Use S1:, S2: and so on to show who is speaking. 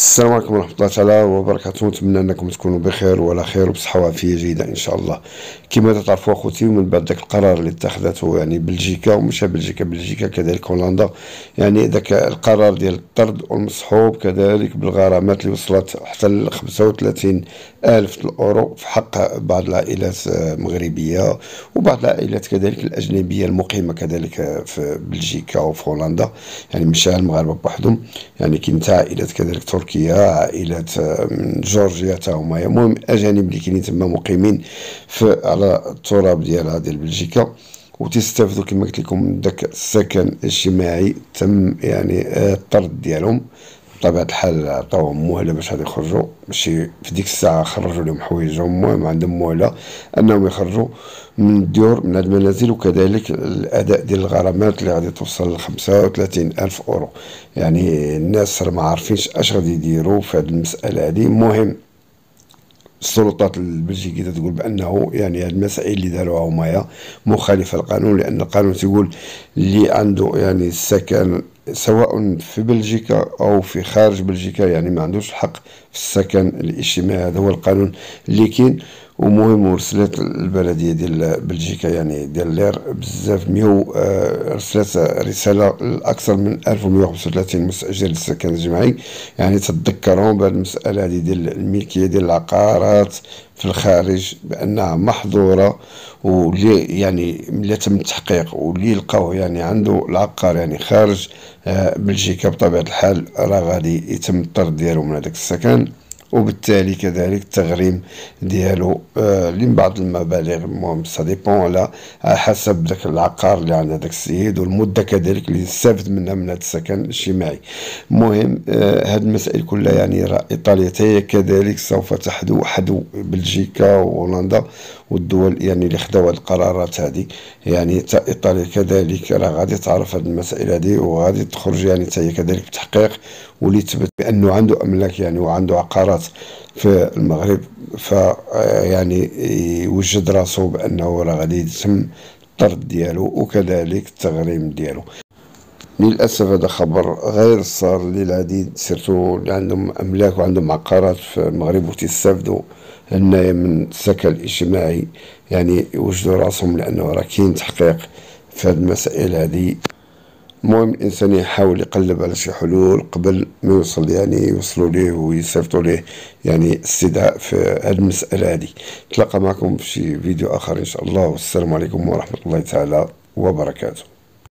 S1: السلام عليكم ورحمة الله تعالى وبركاته. نتمنى أنكم تكونوا بخير وعلى خير وبصحة وعافية جيدة إن شاء الله. كما تعرفوا أخوتي من بعد ذاك القرار اللي اتخذته يعني بلجيكا ومش بلجيكا بلجيكا كذلك هولندا. يعني ذاك القرار ديال الطرد والمصحوب كذلك بالغرامات اللي وصلت حتى ل 35 ألف الأورو في حق بعض العائلات المغربية وبعض العائلات كذلك الأجنبية المقيمة كذلك في بلجيكا وفي هولندا. يعني مش المغاربة بوحدهم يعني كاين عائلات كذلك تركيا عائلات من جورجيا تا هما. المهم أجانب اللي كاينين تما مقيمين في على التراب ديالها ديال بلجيكا وتستافدوا كما قلت لكم من داك السكن الاجتماعي تم يعني الطرد ديالهم. بطبيعة الحال عطاوهم مهله باش غادي يخرجوا ماشي في ديك الساعة خرجوا لهم حوايجهم. المهم عندهم مهله أنهم يخرجوا من الديور من هاد المنازل وكذلك الأداء ديال الغرامات اللي غادي توصل ل 35 ألف أورو. يعني الناس ما عارفينش اش غادي يديروا في هاد المسألة هادي. المهم السلطات البلجيكية تقول بأنه يعني هذه المسائل اللي داروها هما مخالفه للقانون لأن القانون تيقول اللي عنده يعني السكن سواء في بلجيكا أو في خارج بلجيكا يعني ما عندوش الحق في السكن الاجتماعي هذا هو القانون. اللي كاين ومهم ورسلت البلدية ديال بلجيكا يعني ديال لير. بزاف ميو آه، رسلت رسالة لأكثر من 1135 مستاجر للسكن الجماعي. يعني تذكرهم بهذه المسألة هذه ديال الملكية ديال العقارات في الخارج بأنها محظورة واللي يعني ملي تم التحقيق واللي لقاوه يعني عنده العقار يعني خارج آه، بلجيكا. بطبيعة الحال راه غادي يتم الطرد ديالو من هذاك السكن. وبالتالي كذلك التغريم ديالو آه لبعض المبالغ. المهم سا ديبون على حسب ذاك العقار اللي عند هذاك السيد والمدة كذلك اللي استفد منها من هذا السكن الاجتماعي. المهم آه هذه المسائل كلها يعني راه إيطاليا هي كذلك سوف تحدو حدو بلجيكا وهولندا والدول يعني اللي خداو هذه القرارات هذه يعني إيطاليا كذلك راه غادي تعرف هذه المسائل هذه وغادي تخرج يعني حتى هي كذلك بتحقيق واللي تثبت بأنه عنده أملاك يعني وعنده عقارات في المغرب ف يعني يوجد راسو بأنه راه غادي يتم الطرد ديالو وكذلك التغريم ديالو. للأسف هذا خبر غير صار للعديد سيرتو اللي عندهم أملاك وعندهم عقارات في المغرب وتستافدوا هنايا من السكن الاجتماعي يعني يوجدوا راسهم لأنه راه كاين تحقيق في هذه المسائل هذه المهم الإنسان يحاول يقلب على شي حلول قبل ما يوصل يعني يوصلوا ليه ويصيفطوا ليه يعني استدعاء في هذه المسألة هذه نتلاقى معكم في شي فيديو آخر إن شاء الله. والسلام عليكم ورحمة الله تعالى وبركاته.